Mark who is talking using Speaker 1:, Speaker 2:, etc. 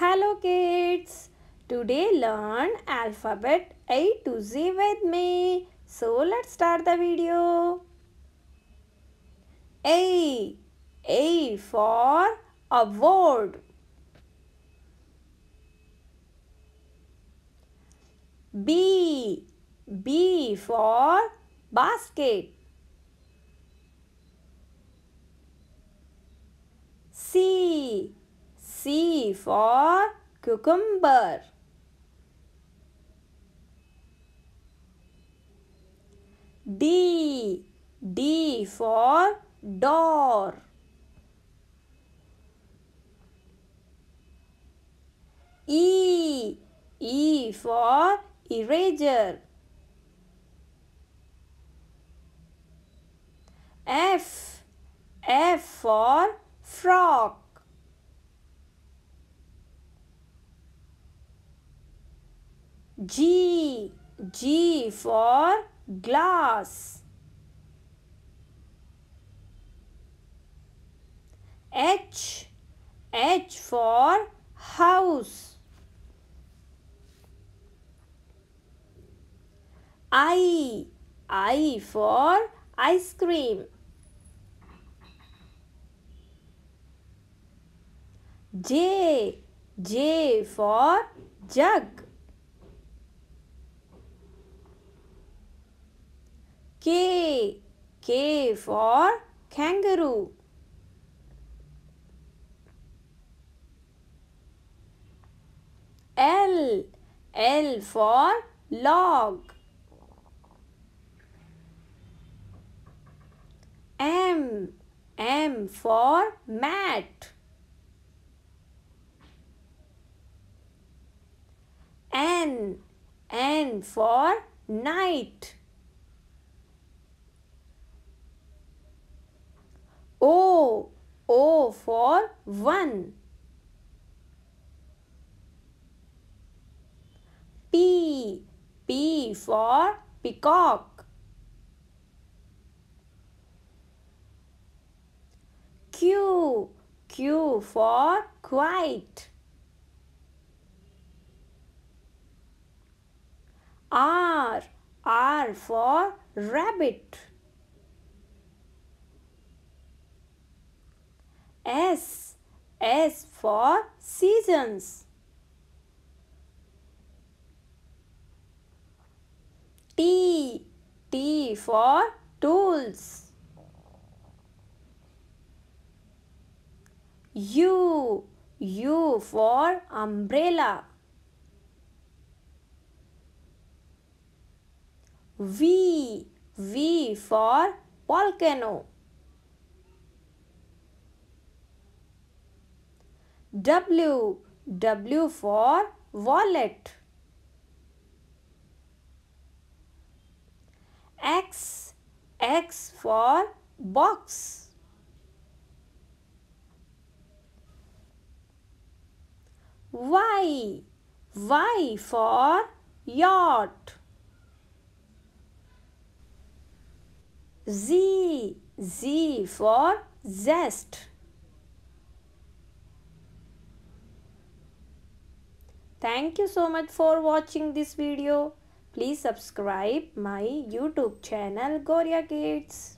Speaker 1: Hello kids. Today learn alphabet A to Z with me. So let's start the video. A. A for award. B. B for basket. C. C for cucumber. D. D for door. E. E for eraser. F. F for frog. G. G for glass. H. H for house. I. I for ice cream. J. J for jug. K. K for kangaroo. L. L for log. M. M for mat. N. N for night. O. O for one. P. P for peacock. Q. Q for quiet. R. R for rabbit. S. S for seasons. T. T for tools. U. U for umbrella. V. V for volcano. W. W for wallet. X. X for box. Y. Y for yacht. Z. Z for zest. Thank you so much for watching this video. Please subscribe my YouTube channel GoRiya Kids.